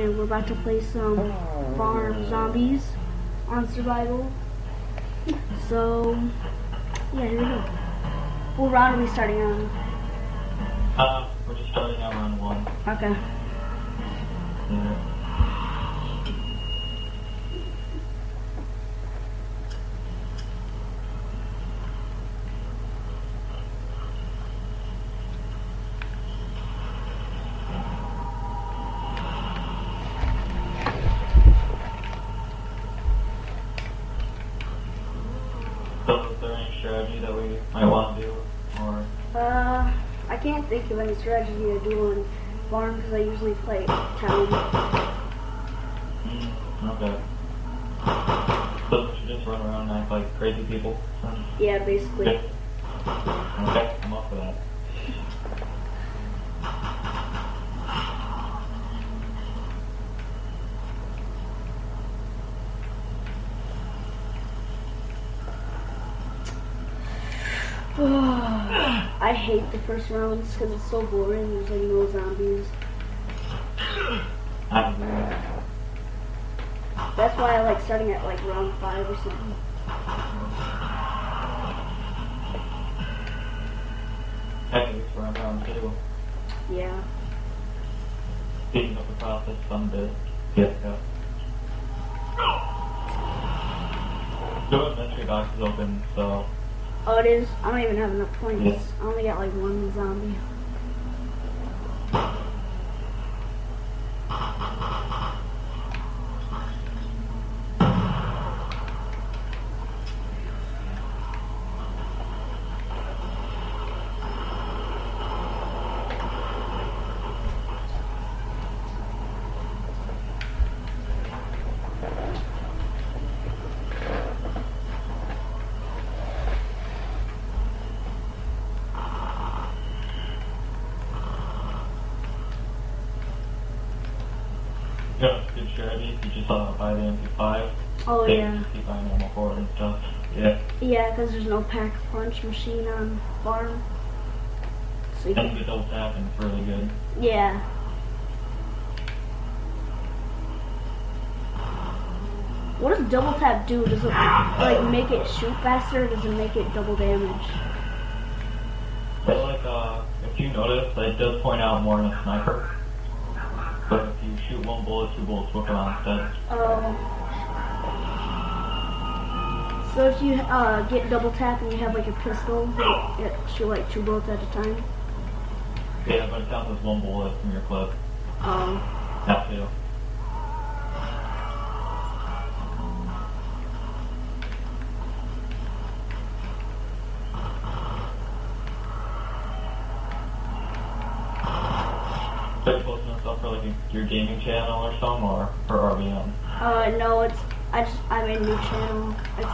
and we're about to play some farm zombies on survival. So, yeah, here we go. What round are we starting on? Uh, we're just starting on round one. Okay. Yeah. So is there any strategy that we might want to do? Or, Uh, I can't think of any strategy to do on farm because I usually play town. mm, okay. So we should just run around and act like crazy people? then? Yeah, basically. Okay. Okay, I'm up for that. I hate the first rounds because it's so boring. There's like no zombies. That's why I like starting at like round five or something. Heck, it's round round two. Yeah. Speaking of the process, some bit. Yes, go. The inventory box is open, so Oh, it is. I don't even have enough points. I only got like one zombie. Yeah, it's good strategy. You just uh, buy the MP5. Oh yeah. Keep buying ammo for and stuff. Yeah. Yeah, because there's no pack punch machine on farm. So you And can, the double tapping is really good. yeah. What does double tap do? Does it like make it shoot faster? Or does it make it double damage? But like, uh, if you notice, it does point out more in a sniper. Shoot one bullet, two bullets will come instead. Oh. So if you uh, get double tap and you have like a pistol, it, it shoot like two bullets at a time. Yeah, but it counts as one bullet from your clip. Um, That too. For like your gaming channel or something, or for RBM? uh, no, it's I just I made a new channel. It's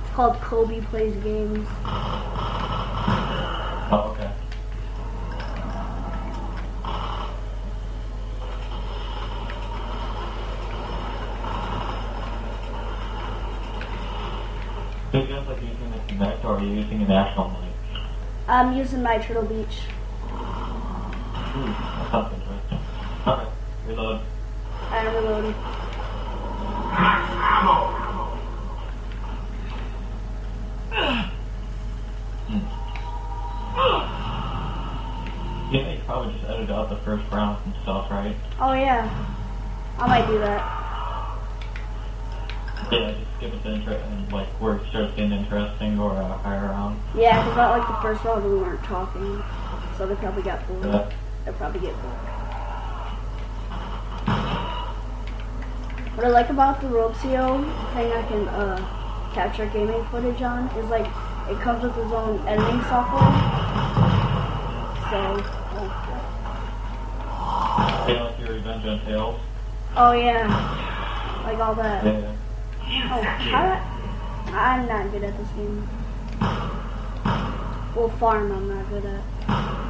it's called Kobe Plays Games. Oh, okay. So you guys like using the Kinect or are you using a national mic? I'm using my Turtle Beach. Ooh, that sounds interesting. Reload. I'm reloading. Yeah, you probably just edit out the first round and stuff, right? Oh yeah, I might do that. Yeah, just skip it to intro and like where it starts getting interesting or uh, higher round. Yeah, because not like the first round we weren't talking, so they probably got bored. Yeah. They'll probably get bored. What I like about the Roxio thing I can uh, capture gaming footage on is like it comes with its own editing software. So, oh, your Revenge on Tales. oh yeah, like all that. Yeah. Oh, how, I'm not good at this game. Well, farm I'm not good at.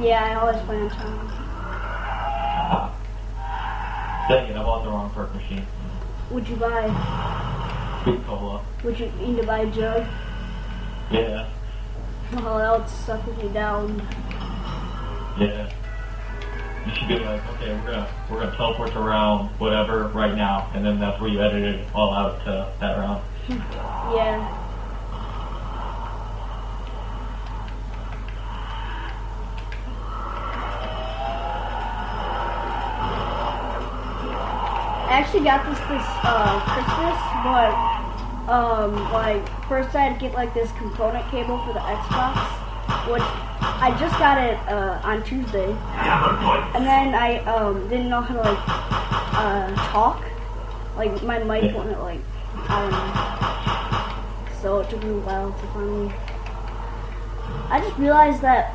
Yeah, I always play on town. Dang it, I bought the wrong perk machine. Would you buy? Big cola. Would you need to buy a jug? Yeah, Oh, that would suck me down. yeah. You should be like, okay, we're gonna we're gonna teleport to round whatever right now, and then that's where you edit it all out to that round. Yeah. I actually got this this uh, Christmas, but um, like first I had to get like this component cable for the Xbox, which I just got it uh, on Tuesday, and then I um, didn't know how to like uh, talk, like my mic wouldn't like I don't know. So it took me a while to finally. I just realized that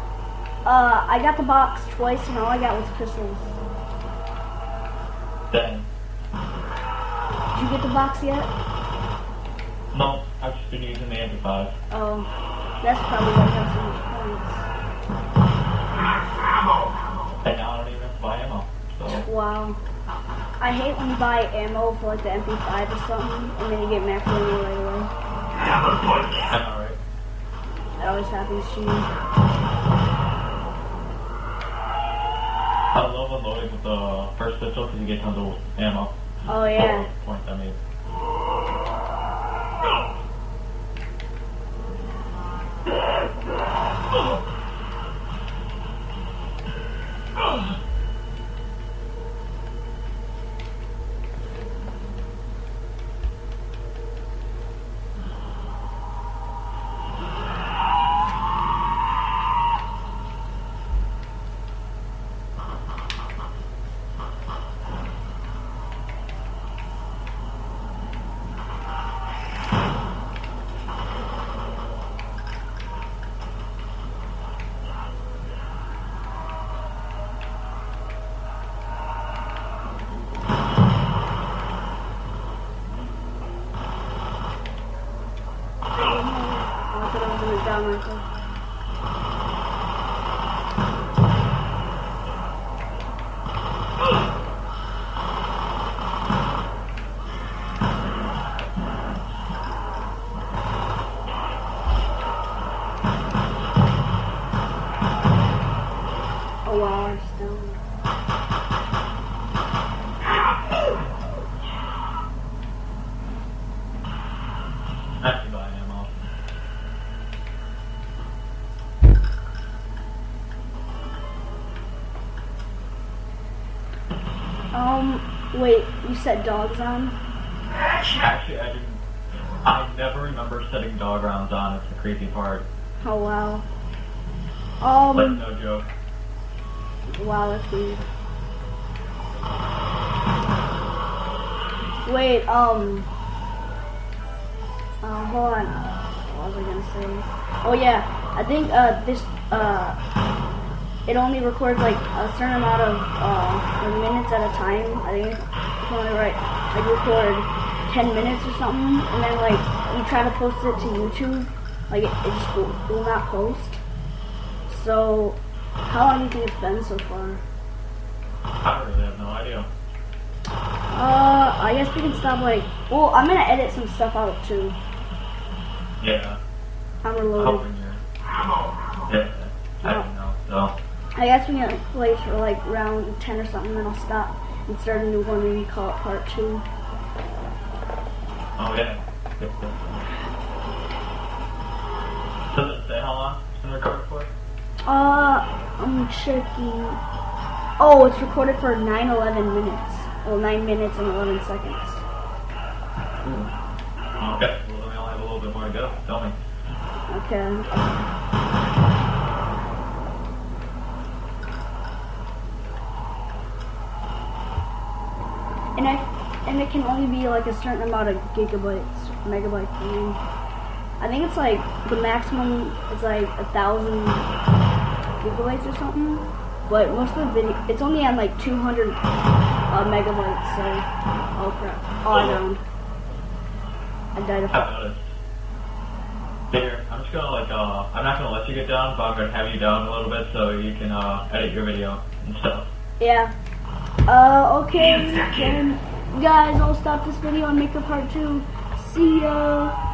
uh, I got the box twice and all I got was crystals. Did you get the box yet? no, I've just been using the MP5. Oh, that's probably why you have so much points. And now I don't even have to buy ammo. So, Wow. I hate when you buy ammo for like the MP5 or something and then you get max ammo right away. I know, right? That always happens to me. I love unloading with the first pistol because you get tons of ammo. Oh yeah. Points, I mean. I'll down. Oh wow, Um, wait, you said dogs on? Actually, I didn't. I never remember setting dog rounds on. It's the crazy part. Oh wow. Um, no joke. wow, that's weird. Wait, um. Uh, hold on. What was I gonna say? Oh yeah, I think uh this uh it only records like a certain amount of uh like, minutes at a time. I think it's only right like record ten minutes or something, and then like you try to post it to YouTube, like it, it just will, will not post. So how long do you think it's been so far? I really have no idea. Uh, I guess we can stop like. Well, I'm gonna edit some stuff out too. Yeah. I'm you're. Yeah. I don't know. So. I guess we can play for like round ten or something, then I'll stop and start a new one and we call it part two. Oh yeah. Does it say how long it's been recorded for? Uh, I'm checking. Oh, it's recorded for 9 11 minutes. Well, 9 minutes and 11 seconds. Okay. Well, then we only have a little bit more to go. Tell me. Okay. And I and it can only be like a certain amount of gigabytes, megabytes. I mean, I think it's like the maximum is like a thousand gigabytes or something. But most of the video, it's only on like 200 uh, megabytes. So, oh crap! Oh, I drowned. I died of. I've noticed. Here, I'm just gonna like, uh, I'm not gonna let you get down, but I'm gonna have you down a little bit so you can, uh, edit your video and stuff. Yeah. Uh, okay, guys, I'll stop this video and make a part two. See ya.